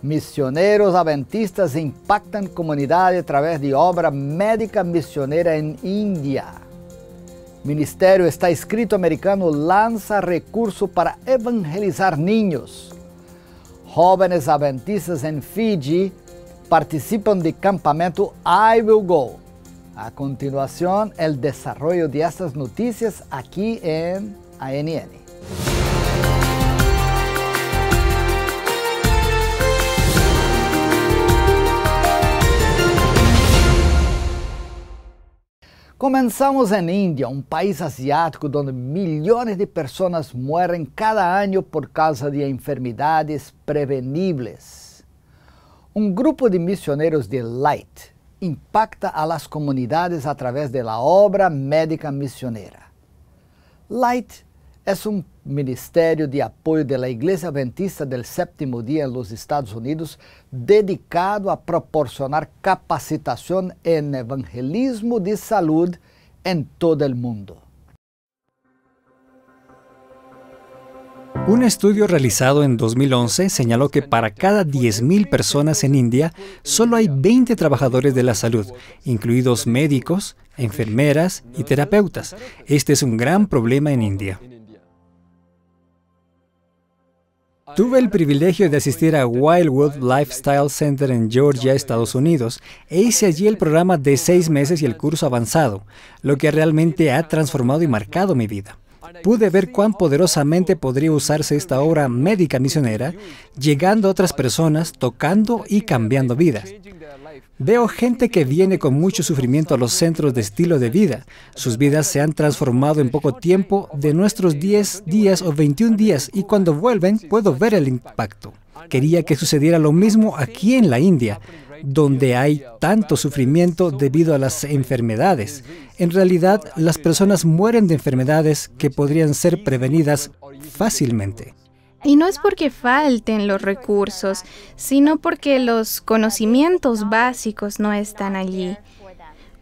Misioneros adventistas impactan comunidade através de obra médica missioneira em Índia. Ministério está escrito americano lança recurso para evangelizar niños. Jóvenes adventistas em Fiji participam de campamento I Will Go. A continuação, o desenvolvimento de estas notícias aqui em ANN. Começamos em Índia, um país asiático onde milhões de pessoas morrem cada ano por causa de enfermidades preveníveis. Um grupo de missionários de Light impacta as comunidades através da obra médica missioneira. Light é um ministério de apoio da Igreja Adventista del Sétimo Dia nos Estados Unidos dedicado a proporcionar capacitação em evangelismo de saúde em todo o mundo. Un estudio realizado en 2011 señaló que para cada 10.000 personas en India, solo hay 20 trabajadores de la salud, incluidos médicos, enfermeras y terapeutas. Este es un gran problema en India. Tuve el privilegio de asistir a Wildwood Lifestyle Center en Georgia, Estados Unidos, e hice allí el programa de seis meses y el curso avanzado, lo que realmente ha transformado y marcado mi vida. Pude ver cuán poderosamente podría usarse esta obra médica misionera, llegando a otras personas, tocando y cambiando vidas. Veo gente que viene con mucho sufrimiento a los centros de estilo de vida. Sus vidas se han transformado en poco tiempo de nuestros 10 días o 21 días y cuando vuelven puedo ver el impacto. Quería que sucediera lo mismo aquí en la India, donde hay tanto sufrimiento debido a las enfermedades. En realidad, las personas mueren de enfermedades que podrían ser prevenidas fácilmente. Y no es porque falten los recursos, sino porque los conocimientos básicos no están allí.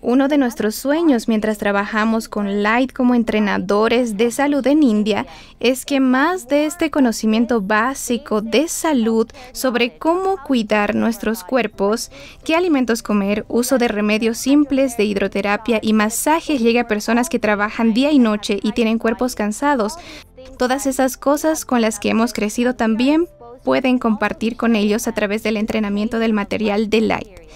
Uno de nuestros sueños mientras trabajamos con Light como entrenadores de salud en India es que más de este conocimiento básico de salud sobre cómo cuidar nuestros cuerpos, qué alimentos comer, uso de remedios simples de hidroterapia y masajes llegue a personas que trabajan día y noche y tienen cuerpos cansados, Todas esas cosas con las que hemos crecido también pueden compartir con ellos a través del entrenamiento del material de Light.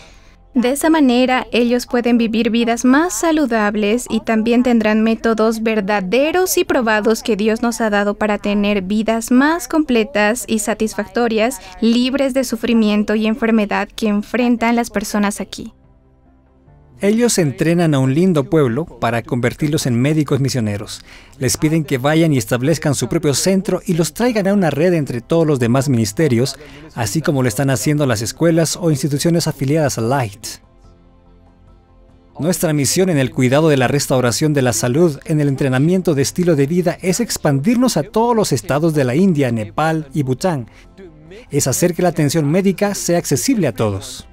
De esa manera, ellos pueden vivir vidas más saludables y también tendrán métodos verdaderos y probados que Dios nos ha dado para tener vidas más completas y satisfactorias, libres de sufrimiento y enfermedad que enfrentan las personas aquí. Ellos entrenan a un lindo pueblo para convertirlos en médicos misioneros. Les piden que vayan y establezcan su propio centro y los traigan a una red entre todos los demás ministerios, así como lo están haciendo las escuelas o instituciones afiliadas a Light. Nuestra misión en el cuidado de la restauración de la salud, en el entrenamiento de estilo de vida, es expandirnos a todos los estados de la India, Nepal y Bután. Es hacer que la atención médica sea accesible a todos.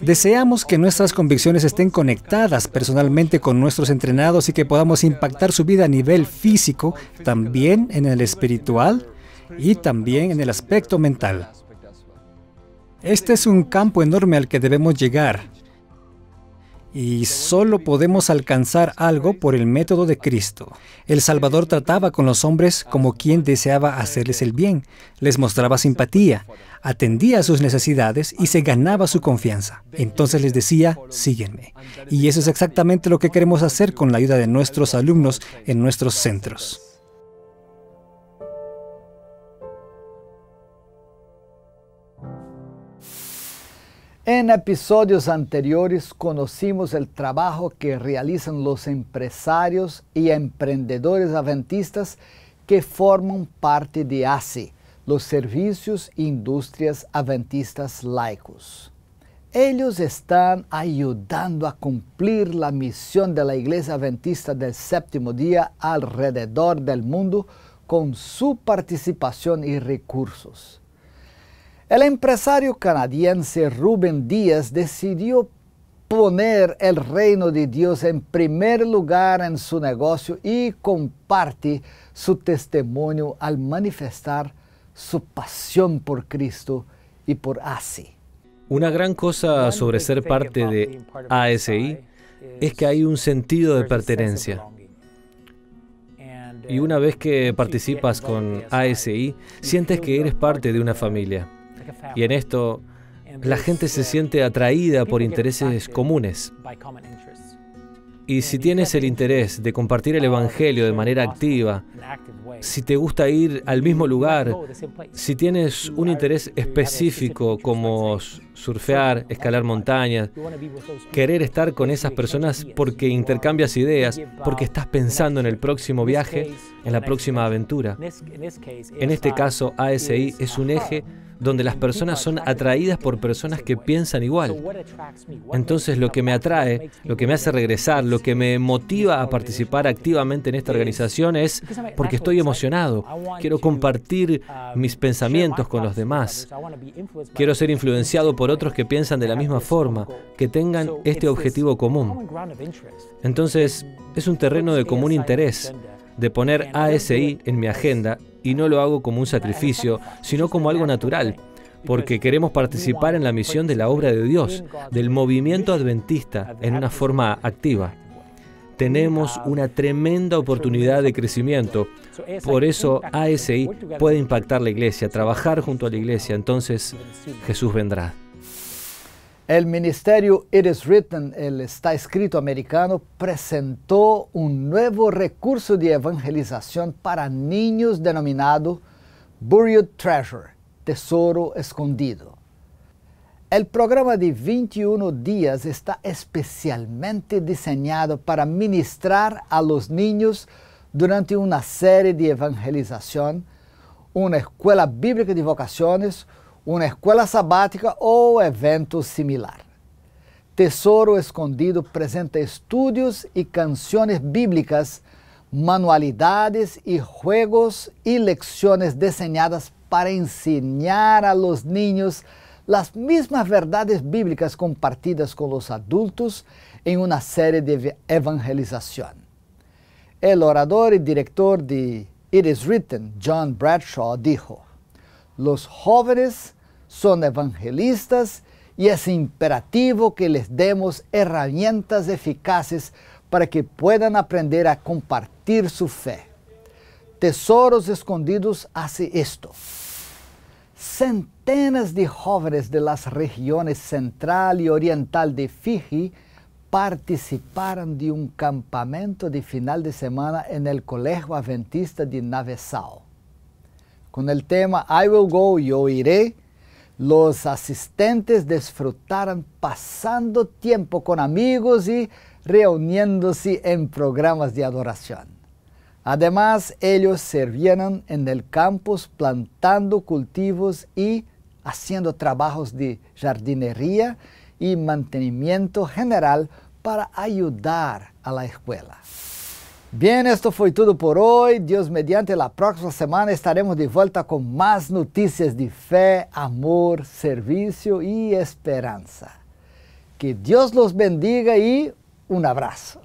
Deseamos que nuestras convicciones estén conectadas personalmente con nuestros entrenados y que podamos impactar su vida a nivel físico, también en el espiritual y también en el aspecto mental. Este es un campo enorme al que debemos llegar y solo podemos alcanzar algo por el método de Cristo. El Salvador trataba con los hombres como quien deseaba hacerles el bien, les mostraba simpatía, atendía a sus necesidades y se ganaba su confianza. Entonces les decía, síguenme. Y eso es exactamente lo que queremos hacer con la ayuda de nuestros alumnos en nuestros centros. En episodios anteriores conocimos el trabajo que realizan los empresarios y emprendedores adventistas que forman parte de ACE, los Servicios e Indústrias Adventistas Laicos. Ellos están ayudando a cumplir la misión de la Iglesia Adventista del Séptimo Día alrededor del mundo con su participación y recursos. El empresario canadiense Rubén Díaz decidió poner el reino de Dios en primer lugar en su negocio y comparte su testimonio al manifestar su pasión por Cristo y por ASI. Una gran cosa sobre ser parte de ASI es que hay un sentido de pertenencia. Y una vez que participas con ASI, sientes que eres parte de una familia. Y en esto, la gente se siente atraída por intereses comunes. Y si tienes el interés de compartir el Evangelio de manera activa, si te gusta ir al mismo lugar, si tienes un interés específico como surfear, escalar montañas, querer estar con esas personas porque intercambias ideas, porque estás pensando en el próximo viaje, en la próxima aventura. En este caso, ASI es un eje donde las personas son atraídas por personas que piensan igual. Entonces lo que me atrae, lo que me hace regresar, lo que me motiva a participar activamente en esta organización es porque estoy emocionado. Quiero compartir mis pensamientos con los demás. Quiero ser influenciado por otros que piensan de la misma forma, que tengan este objetivo común. Entonces es un terreno de común interés de poner ASI en mi agenda y no lo hago como un sacrificio, sino como algo natural, porque queremos participar en la misión de la obra de Dios, del movimiento adventista, en una forma activa. Tenemos una tremenda oportunidad de crecimiento. Por eso ASI puede impactar la iglesia, trabajar junto a la iglesia. Entonces Jesús vendrá. El ministerio It is Written, el está escrito americano, presentó un nuevo recurso de evangelización para niños denominado Buried Treasure, Tesoro Escondido. El programa de 21 días está especialmente diseñado para ministrar a los niños durante una serie de evangelización, una escuela bíblica de vocaciones, uma escola sabática ou evento similar. Tesouro Escondido apresenta estudos e canções bíblicas, manualidades e juegos e lecciones desenhadas para ensinar a los niños las mismas verdades bíblicas compartidas com os adultos em uma série de evangelização. El orador e diretor de It Is Written, John Bradshaw, dijo, Los jóvenes son evangelistas y es imperativo que les demos herramientas eficaces para que puedan aprender a compartir su fe. Tesoros Escondidos hace esto. Centenas de jóvenes de las regiones central y oriental de Fiji participaron de un campamento de final de semana en el Colegio Adventista de Navesao con el tema I will go, yo iré, los asistentes disfrutaron pasando tiempo con amigos y reuniéndose en programas de adoración. Además, ellos servían en el campus plantando cultivos y haciendo trabajos de jardinería y mantenimiento general para ayudar a la escuela. Bien, esto fue todo por hoy. Dios mediante la próxima semana estaremos de vuelta con más noticias de fe, amor, servicio y esperanza. Que Dios los bendiga y un abrazo.